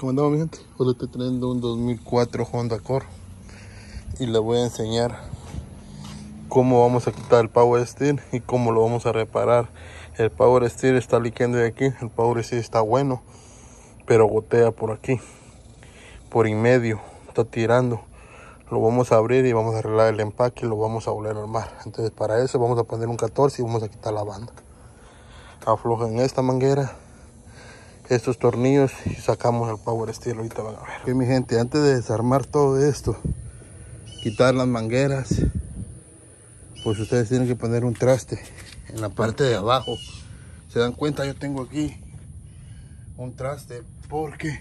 ¿Cómo mi gente? Hoy estoy trayendo un 2004 Honda Accord y les voy a enseñar cómo vamos a quitar el Power Steer y cómo lo vamos a reparar. El Power Steer está liqueando de aquí, el Power Steer está bueno, pero gotea por aquí, por en medio, está tirando. Lo vamos a abrir y vamos a arreglar el empaque y lo vamos a volver a armar. Entonces para eso vamos a poner un 14 y vamos a quitar la banda. Aflojen esta manguera estos tornillos y sacamos el power steel ahorita van a ver. Mi gente antes de desarmar todo esto quitar las mangueras pues ustedes tienen que poner un traste en la parte de abajo. Se dan cuenta yo tengo aquí un traste porque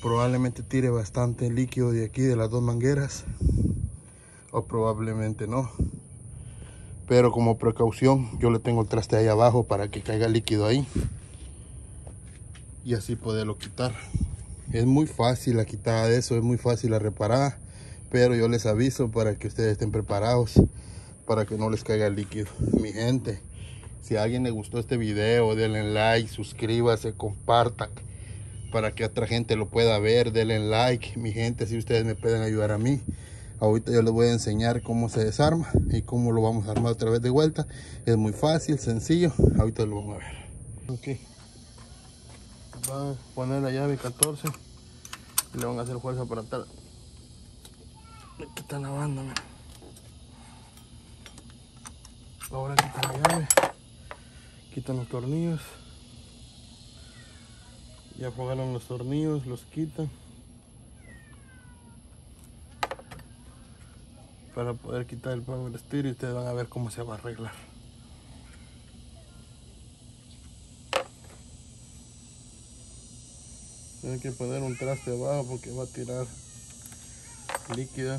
probablemente tire bastante líquido de aquí de las dos mangueras o probablemente no. Pero como precaución yo le tengo el traste ahí abajo para que caiga líquido ahí y así poderlo quitar. Es muy fácil la quitada de eso es muy fácil la reparar pero yo les aviso para que ustedes estén preparados para que no les caiga el líquido. Mi gente si a alguien le gustó este video denle like suscríbase compartan para que otra gente lo pueda ver denle like. Mi gente si ustedes me pueden ayudar a mí ahorita yo les voy a enseñar cómo se desarma y cómo lo vamos a armar otra vez de vuelta. Es muy fácil sencillo ahorita lo vamos a ver van a poner la llave 14 y le van a hacer fuerza para atrás aquí está la banda mira. ahora quitan la llave quitan los tornillos. Ya aflojaron los tornillos los quitan. Para poder quitar el power steer y ustedes van a ver cómo se va a arreglar Tienen que poner un traste abajo porque va a tirar líquido.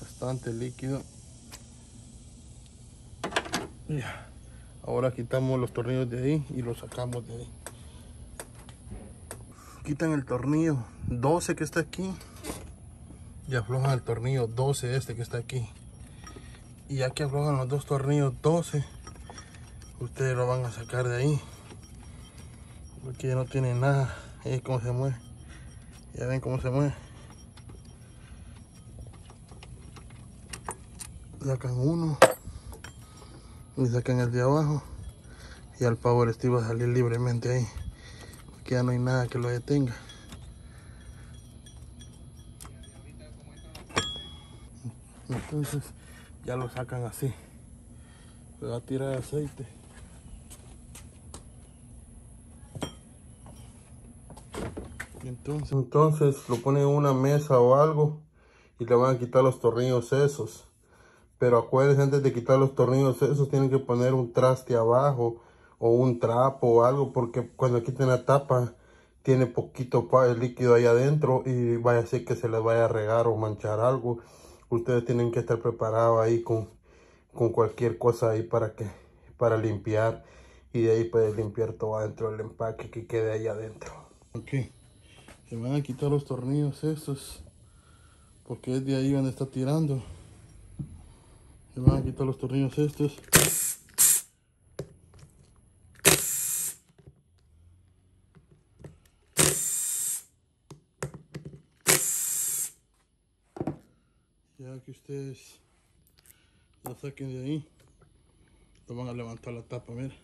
Bastante líquido. Ya. Ahora quitamos los tornillos de ahí y los sacamos de ahí. Quitan el tornillo 12 que está aquí. Y aflojan el tornillo 12 este que está aquí. Y ya que aflojan los dos tornillos 12, ustedes lo van a sacar de ahí porque ya no tiene nada ahí cómo se mueve ya ven cómo se mueve. Sacan uno y sacan el de abajo. Y al power steel va a salir libremente ahí. Porque ya no hay nada que lo detenga. Entonces ya lo sacan así. Le va a tirar aceite Entonces, entonces lo ponen en una mesa o algo y le van a quitar los tornillos esos. Pero acuérdense antes de quitar los tornillos esos tienen que poner un traste abajo o un trapo o algo porque cuando quiten la tapa tiene poquito líquido ahí adentro y vaya a ser que se les vaya a regar o manchar algo. Ustedes tienen que estar preparados ahí con, con cualquier cosa ahí para que para limpiar y de ahí puedes limpiar todo adentro del empaque que quede ahí adentro. Okay se van a quitar los tornillos estos porque es de ahí donde está tirando. Se van a quitar los tornillos estos. Ya que ustedes lo saquen de ahí lo van a levantar la tapa mira.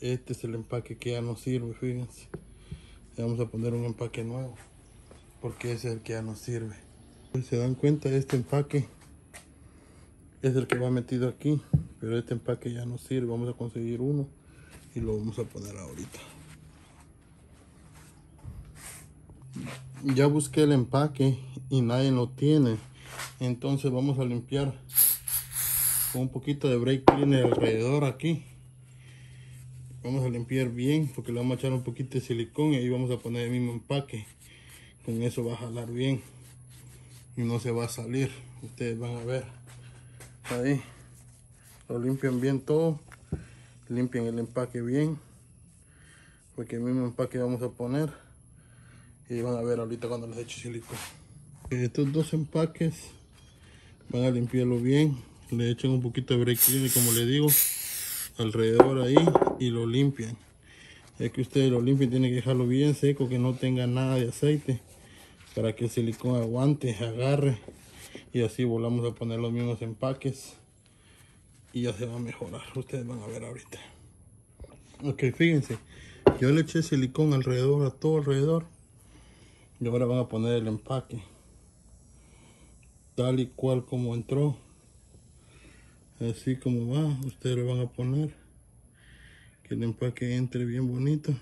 Este es el empaque que ya no sirve fíjense vamos a poner un empaque nuevo porque es el que ya nos sirve. Se dan cuenta este empaque es el que va metido aquí pero este empaque ya no sirve. Vamos a conseguir uno y lo vamos a poner ahorita. Ya busqué el empaque y nadie lo tiene. Entonces vamos a limpiar con un poquito de brake cleaner alrededor aquí vamos a limpiar bien porque le vamos a echar un poquito de silicón y ahí vamos a poner el mismo empaque. Con eso va a jalar bien y no se va a salir. Ustedes van a ver. Ahí lo limpian bien todo limpian el empaque bien porque el mismo empaque vamos a poner y van a ver ahorita cuando les eche silicón. Estos dos empaques van a limpiarlo bien le echan un poquito de break cleaner como le digo alrededor ahí y lo limpian. Es que ustedes lo limpien tienen que dejarlo bien seco que no tenga nada de aceite para que el silicón aguante agarre. Y así volvamos a poner los mismos empaques y ya se va a mejorar. Ustedes van a ver ahorita. Ok fíjense yo le eché silicón alrededor a todo alrededor y ahora van a poner el empaque tal y cual como entró así como va ustedes lo van a poner que el empaque entre bien bonito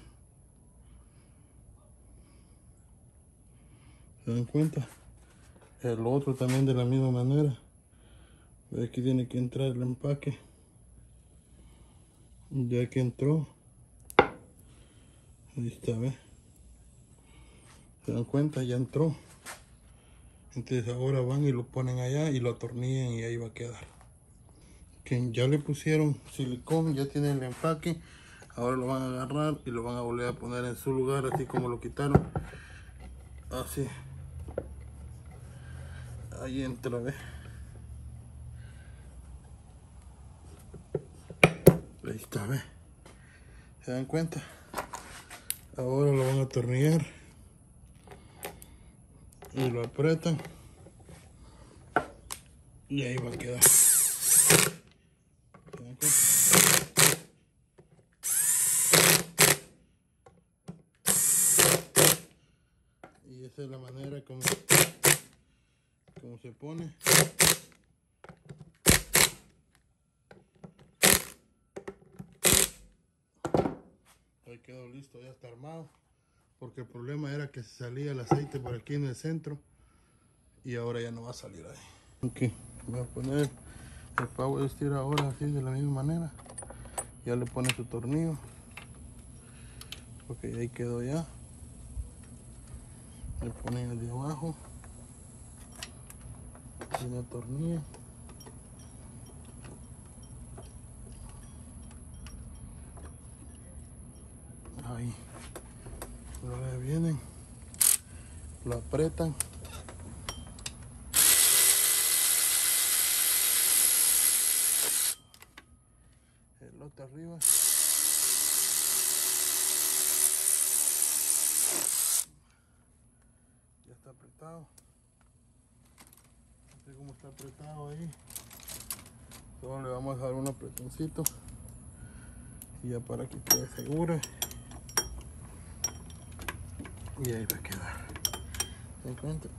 ¿Se dan cuenta? El otro también de la misma manera. Aquí tiene que entrar el empaque. Ya que entró. Ahí está, ¿ve? ¿Se dan cuenta? Ya entró. Entonces ahora van y lo ponen allá y lo atornillan y ahí va a quedar. Que ya le pusieron silicón, ya tiene el empaque. Ahora lo van a agarrar y lo van a volver a poner en su lugar así como lo quitaron. Así ahí entra, ve. Ahí está, ve. ¿Se dan cuenta? Ahora lo van a atornillar. Y lo apretan. Y ahí va a quedar. ¿Se dan cuenta? Y esa es la manera como como se pone. Ahí quedó listo ya está armado. Porque el problema era que se salía el aceite por aquí en el centro y ahora ya no va a salir ahí. Ok voy a poner el power steer ahora así de la misma manera. Ya le pone su tornillo. Ok ahí quedó ya le pone el de abajo. Una tornilla. Ahí. Luego vienen. Lo apretan el otro arriba ya está apretado como está apretado ahí. Solo le vamos a dar un apretoncito. Y ya para que quede seguro y ahí va a quedar. ¿se encuentra?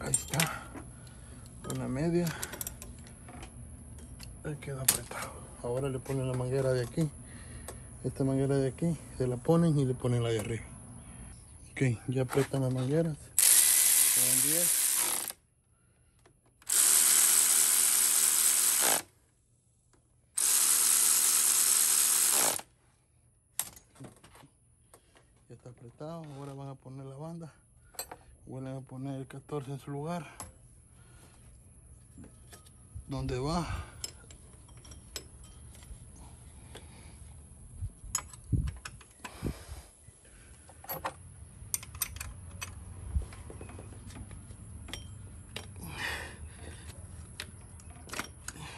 ahí está. Una media. Ahí queda apretado. Ahora le ponen la manguera de aquí. Esta manguera de aquí. Se la ponen y le ponen la de arriba. Ok ya apretan las mangueras ahora van a poner la banda. Vuelven a poner el 14 en su lugar. Donde va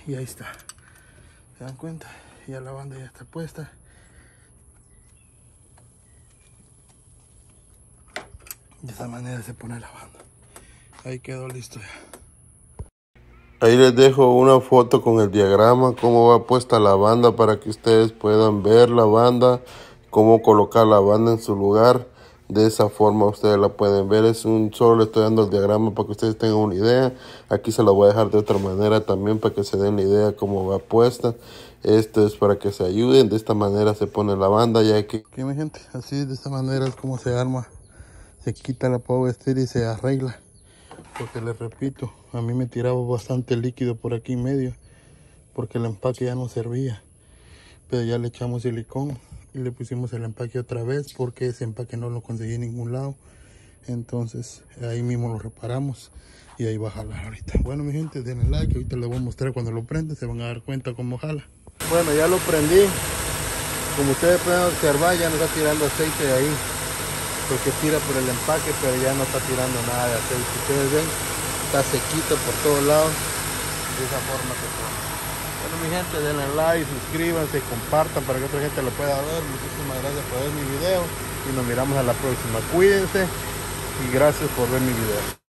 y ahí está. Se dan cuenta ya la banda ya está puesta esa manera se pone la banda. Ahí quedó listo ya. Ahí les dejo una foto con el diagrama, cómo va puesta la banda para que ustedes puedan ver la banda, cómo colocar la banda en su lugar. De esa forma ustedes la pueden ver. Es un solo le estoy dando el diagrama para que ustedes tengan una idea. Aquí se lo voy a dejar de otra manera también para que se den la idea cómo va puesta. Esto es para que se ayuden. De esta manera se pone la banda ya que... ¿Qué mi gente? Así de esta manera es como se arma se quita la power steer y se arregla. Porque les repito a mí me tiraba bastante líquido por aquí en medio porque el empaque ya no servía. Pero ya le echamos silicón y le pusimos el empaque otra vez porque ese empaque no lo conseguí en ningún lado. Entonces ahí mismo lo reparamos y ahí va a jalar ahorita. Bueno mi gente denle like ahorita les voy a mostrar cuando lo prende se van a dar cuenta cómo jala. Bueno ya lo prendí. Como ustedes pueden observar ya no está tirando aceite de ahí porque tira por el empaque pero ya no está tirando nada de aceite ustedes ven está sequito por todos lados de esa forma se pone Bueno mi gente, denle like, suscríbanse, compartan para que otra gente lo pueda ver. Muchísimas gracias por ver mi video y nos miramos a la próxima. Cuídense y gracias por ver mi video.